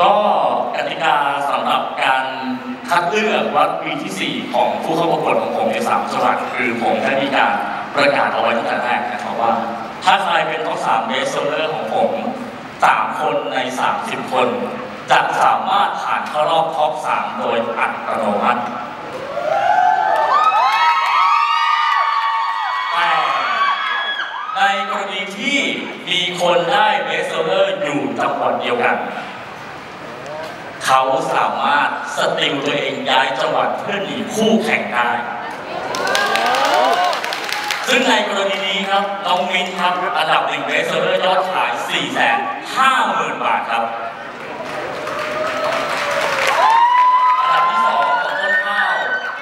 ก็กติกาสำหรับการคัดเลือกวัดปีที่ 4 ของผู้เข้าประกวดของผมในสามจังหวัดคือผมได้มีการประกาศเอาไว้ตั้งแต่แรกนะครับว่า ถ้าใครเป็น Top สาม Best Seller ของผม3คนใน 30 คน จะสามารถผ่านเข้ารอบ Top 3โดยอัตโนมัติแต่ในกรณีที่มีคนได้ Best Seller อยู่จังหวัดเดียวกัน เขาสามารถ steal ตัวเองย้ายจังหวัดเพื่อหนีคู่แข่งได้ ซึ่งในกรณีนี้ครับน้องมินครับอันดับหนึ่ง Best Seller ยอดขาย 4 5 0 0 0 0 บาทครับอันดับที่สองของต้นข้าว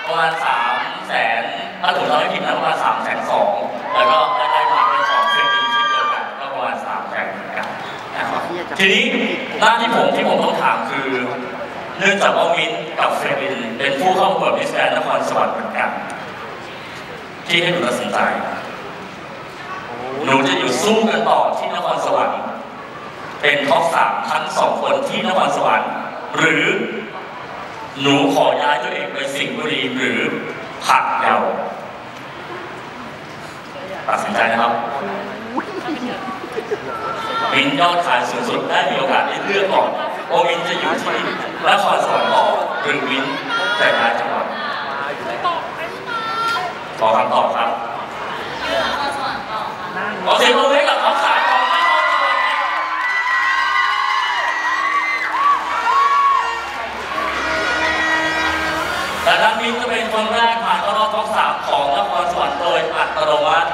ประมาณ3แสนถ้าถูกเราไม่ผิดนะประมาณ3แสนสองแล้วก็ ทีนี้หน้าที่ผมที่ผมต้องถามคือ เนื่องจากว่ามินกับเฟรนดินเป็นผู้เข้าประกวด Miss Grand นครสวรรค์เหมือนกัน ที่ให้หนูตัดสินใจหนูจะอยู่สู้กันต่อที่นครสวรรค์ เป็น Top สามทั้งสองคนที่นครสวรรค์ หรือหนูขอย้ายตัวเองไปสิงห์บุรีหรือผักเยาว์ตัดสินใจนะครับ มินยอดขายสูงสุดได้มีโอกาสได้เลือกก่อนโอมินจะอยู่ที่นครสวรรค์ต่อหรือมินจะย้ายจังหวัดขอคำตอบครับขอเสียงปรบมือให้กับท็อปสามของนแต่นั้นมินจะเป็นคนแรกผ่านเข้ารอบท็อปสามของนครสวรรค์โดยอัตโนมัติ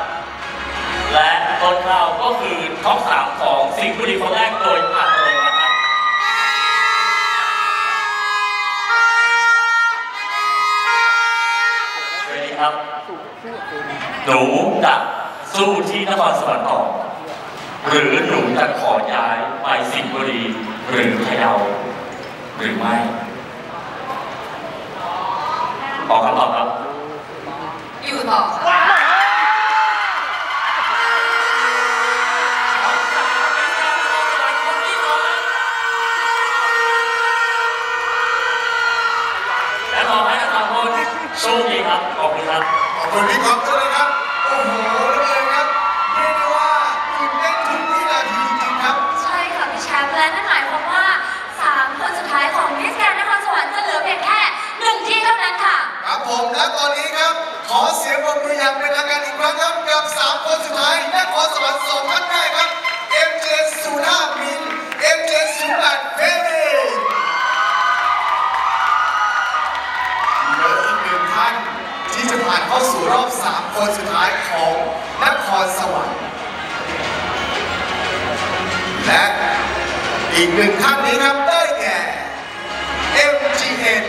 ต้นข้าวก็คือท็อปสามของสิงห์บุรีคนแรกโดยอัตโนมัติครับสวัสดีครับ หนูจะสู้ที่นครสวรรค์ต่อ หรือหนูจะขอย้ายไปสิงห์บุรีหรือพะเยาหรือไม่ขอคำตอบครับ อยู่ต่อค่ะ ครั เข้าสู่รอบสามคนสุดท้ายของนครสวรรค์ และอีกหนึ่งท่านนี้ครับได้แก่ MGN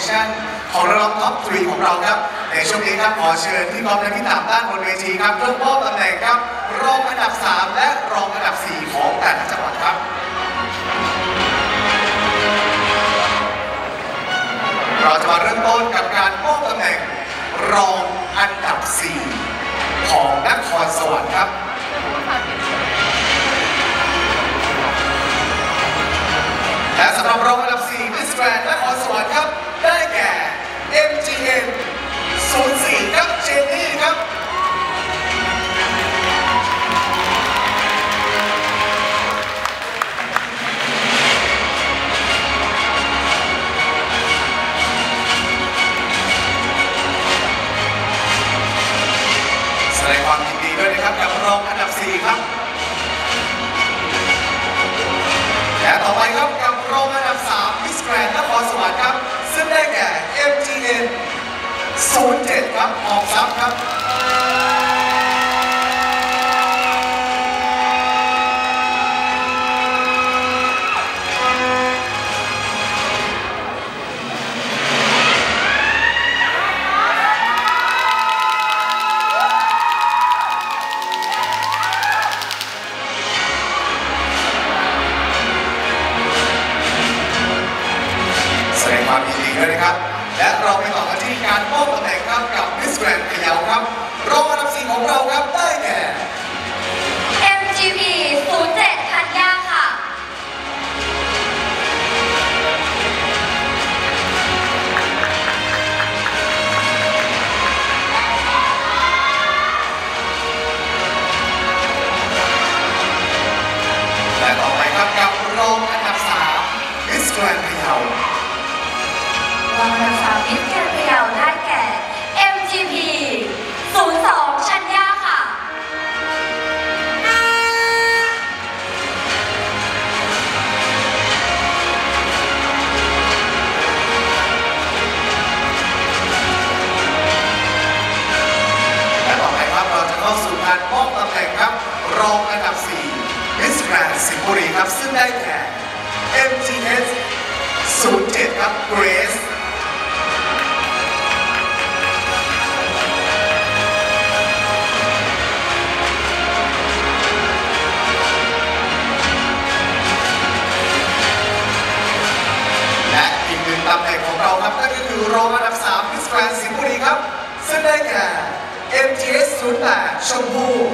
Creation ของระดับท็อป3ของเราครับ ในช่วงนี้ครับขอเชิญพี่ก๊อฟและพี่ตามด้านบนเวทีครับเพื่อมอบตำแหน่งครับรองอันดับ 3 และรองอันดับ 4 ของแต่ละจังหวัดครับเราจะมาเริ่มต้นกับการมอบตำแหน่งรองอันดับ 4 ของนครสวรรค์ครับและสำหรับรองอันดับ4 Miss Grand ครับออกซ้ำครับ เราจะเข้าสู่การมอบตำแหน่งครับ รองอันดับ4 Miss Grand สิงห์บุรีครับ ซึ่งได้แก่ MGS 07 ครับ Grace และอีกหนึ่งตำแหน่งของเราครับนั่นก็คือรองอันดับ3 Miss Grand สิงห์บุรีครับ ซึ่งได้แก่ MGS 08ชมพูแ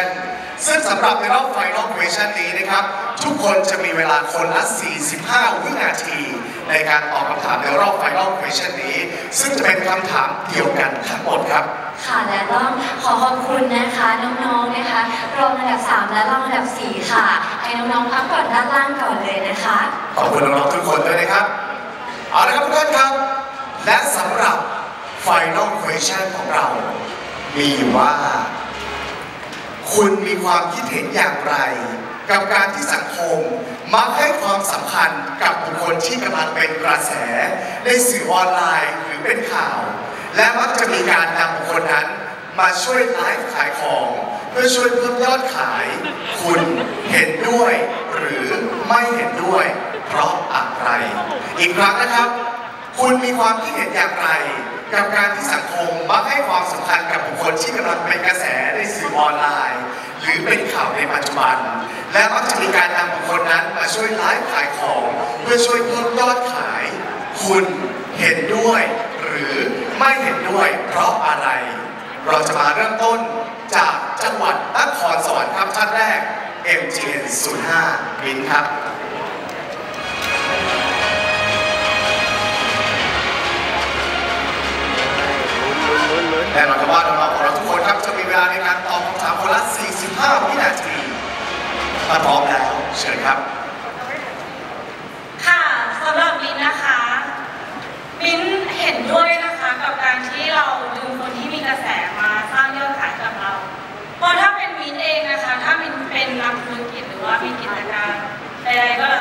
Question ซึ่งสำหรับในรอบ Final Question นี้นะครับ ทุกคนจะมีเวลาคนละ 45 วินาที ในการตอบคำถามในรอบ Final Question นี้ ซึ่งจะเป็นคำถามเดียวกันทั้งหมดครับค่ะและต้องขอขอบคุณนะคะน้องๆนะคะรองอันดับ 3 และรองอันดับ 4 ค่ะ ให้น้องๆพักก่อนด้านล่างก่อนเลยนะคะ ขอบคุณน้องๆทุกคนด้วยนะครับ เอาละครับทุกท่านครับ และสำหรับ Final Question ของเรา มีอยู่ว่า คุณมีความคิดเห็นอย่างไร กับการที่สังคม มักให้ความสำคัญกับบุคคลที่กำลังเป็นกระแส ในสื่อออนไลน์หรือเป็นข่าว และมักจะมีการนำบุคคลนั้น มาช่วยไลฟ์ขายของเพื่อช่วยเพิ่มยอดขาย คุณเห็นด้วย หรือไม่เห็นด้วย เพราะอะไร อีกครั้งนะครับ คุณมีความคิดเห็นอย่างไร กับการที่สังคมมักให้ความสำคัญกับบุคคลที่กำลังเป็นกระแสในสื่อออนไลน์ หรือเป็นข่าวในปัจจุบัน และมักจะมีการนำบุคคลนั้นมาช่วยไลฟ์ขายของ เพื่อช่วยเพิ่มยอดขาย คุณเห็นด้วย หรือไม่เห็นด้วยเพราะอะไร เราจะมาเริ่มต้นจากจังหวัดนครสวรรค์ครับท่านแรก MGN 05มินครับ แน่นอนครับว่าน้องๆของเราทุกคนครับจะมีเวลาในการตอบคำถามคนละ 45 วินาทีถ้าพร้อมแล้วเชิญครับ ค่ะสำหรับมิ้นนะคะ มิ้นเห็นด้วยนะคะกับการที่เราดึงคนที่มีกระแสมาสร้างยอดขายกับเรา เพราะถ้าเป็นมิ้นเองนะคะ ถ้ามินเป็นนักธุรกิจหรือว่ามีกิจการใดๆก็แล้ว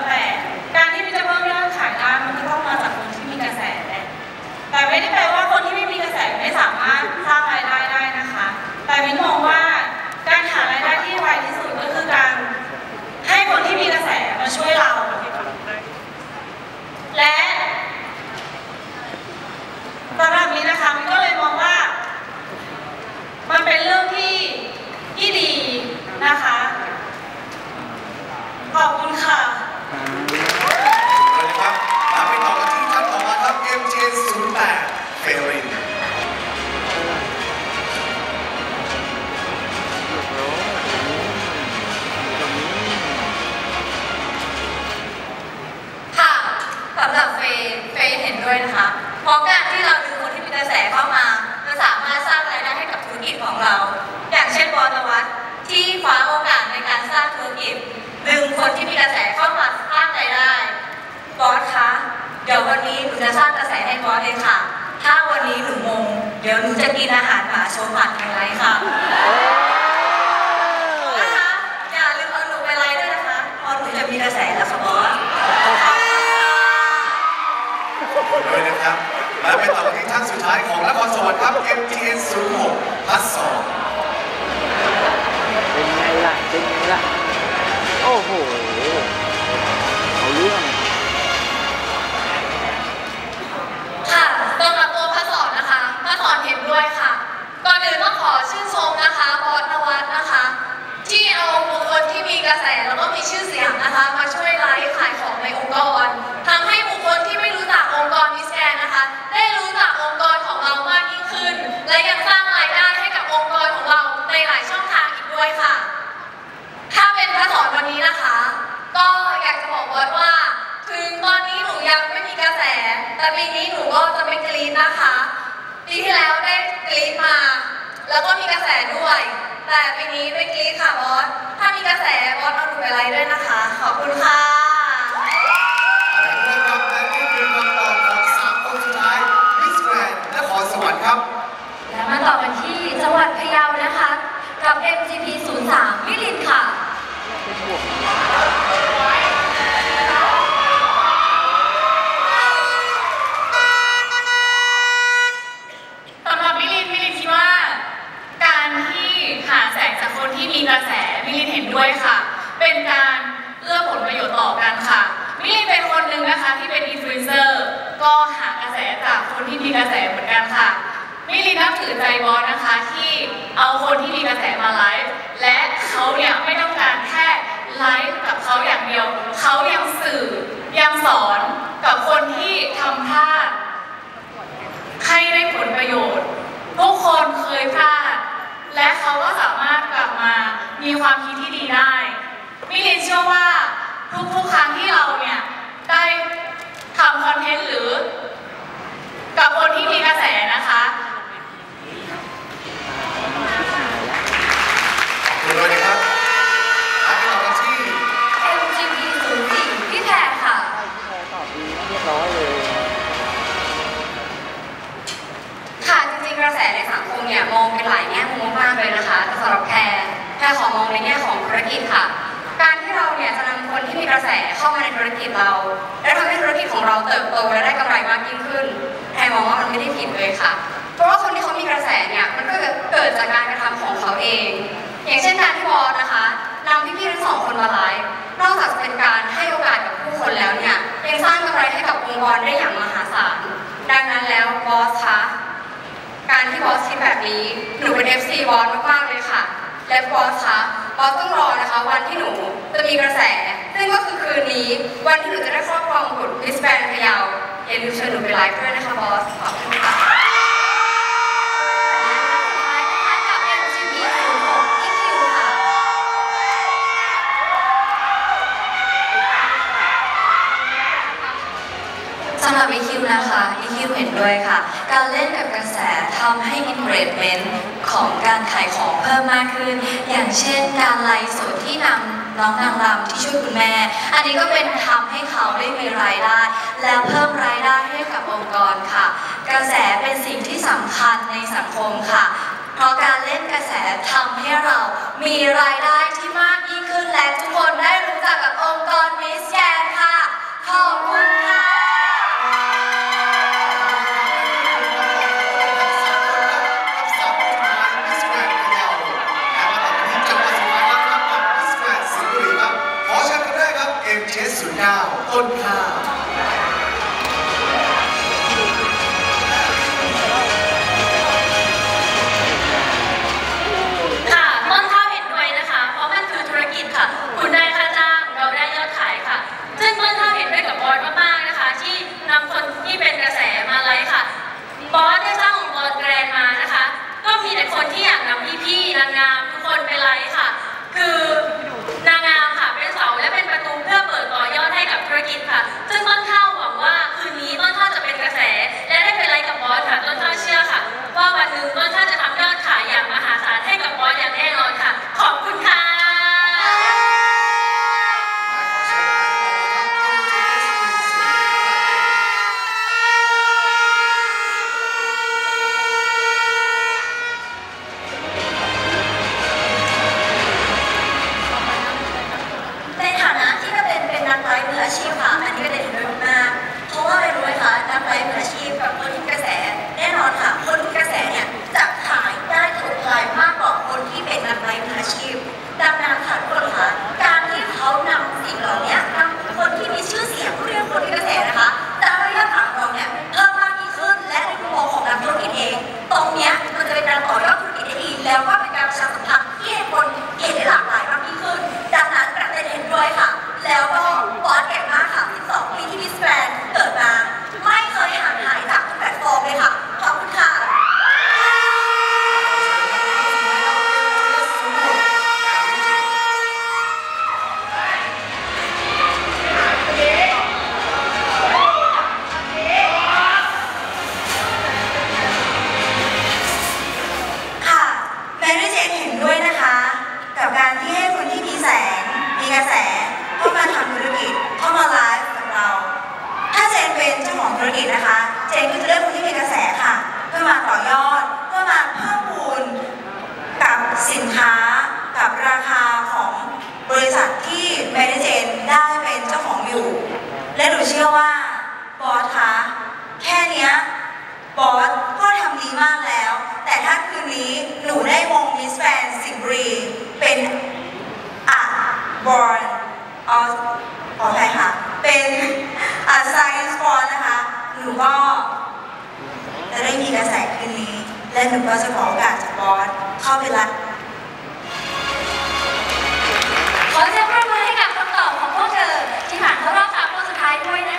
กรีดมา แล้วก็มีกระแสด้วย แต่ปีนี้ไม่กรีดค่ะบอส ถ้ามีกระแสบอสเอาหนูไปไลฟ์ด้วยนะคะ ขอบคุณค่ะนะครับและนี่คือคำตอบของสามคนสุดท้าย Miss Grand นครสวรรค์ครับ และมาต่อกันที่จังหวัดพะเยานะคะ กับ MGP 03มิลินค่ะ เป็นบวก สำหรับมิลินมิลินคิดว่า การที่หาแสงจากคนที่มีกระแสมิลินเห็นด้วยค่ะ เป็นการเอื้อผลประโยชน์ต่อกันค่ะ มิลินเป็นคนหนึ่งนะคะที่เป็นอินฟลูเอนเซอร์ก็หากระแสจากคนที่มีกระแสเหมือนกันค่ะ มิลินนับถือใจบอสนะคะที่เอาคนที่มีกระแสมาไลฟ์และเขาเนี่ยไม่ต้องการแค่ไลฟ์กับเขาอย่างเดียว เขายังสื่อยังสอนกับคนที่ทำพลาด ให้ได้ผลประโยชน์ ทุกคนเคยพลาด และ เขาก็สามารถกลับมามีความคิดที่ดีได้มิลินเชื่อว่าทุกๆครั้งที่เราเนี่ยได้ทำคอนเทนต์หรือ กับคนที่มีกระแสนะคะ เนี่ยมองเป็นหลายแง่มุมมากเลยนะคะแต่สำหรับแพรแพรขอมองในแง่ของธุรกิจค่ะ การที่เราเนี่ยจะนำคนที่มีกระแสเข้ามาในธุรกิจเรา และทำให้ธุรกิจของเราเติบโตและได้กำไรมากยิ่งขึ้นแพรมองว่ามันไม่ได้ผิดเลยค่ะ เพราะว่าคนที่เขามีกระแสเนี่ยมันก็เกิดจากการกระทำของเขาเอง อย่างเช่นการที่บอสนะคะนำพี่ๆทั้งสองคนมาไลฟ์นอกจากจะเป็นการให้โอกาสกับผู้คนแล้วเนี่ยยังสร้างกำไรให้กับองค์กรได้อย่างมหาศาลดังนั้นแล้วบอสคะ การที่บอสคิดแบบนี้ หนูเป็น FC บอสมากๆเลยค่ะ และบอสคะบอสต้องรอนะคะ วันที่หนูจะมีกระแส ซึ่งก็คือคืนนี้วันที่หนูจะได้ครอบครองบุตรมิสแบนพยาวอย่าลืมเชิญหนูไปไลฟ์ด้วยนะคะบอสขอบคุณค่ะ มมากขึ้น อย่างเช่นการไลฟ์สดที่นำน้องนางรำที่ช่วยคุณแม่ อันนี้ก็เป็นทำให้เขาได้มีรายได้ และเพิ่มรายได้ให้กับองค์กรค่ะ กระแสเป็นสิ่งที่สำคัญในสังคมค่ะ เพราะการเล่นกระแสทำให้เรามีรายได้ที่มาก กับราคาของบริษัทที่แมเนจเจนได้เป็นเจ้าของอยู่ และหนูเชื่อว่าบอสคะแค่เนี้ยบอสก็ทำดีมากแล้ว แต่ถ้าคืนนี้หนูได้วงมิสแฟนสิงบรีเป็นอะบอลออขออภัยค่ะ เป็นอะไซส์บอลนะคะหนูก็จะได้มีกระแสคืนนี้ และหนูก็จะขอโอกาสจากบอสเข้าไปรัดายด้วยนะคะ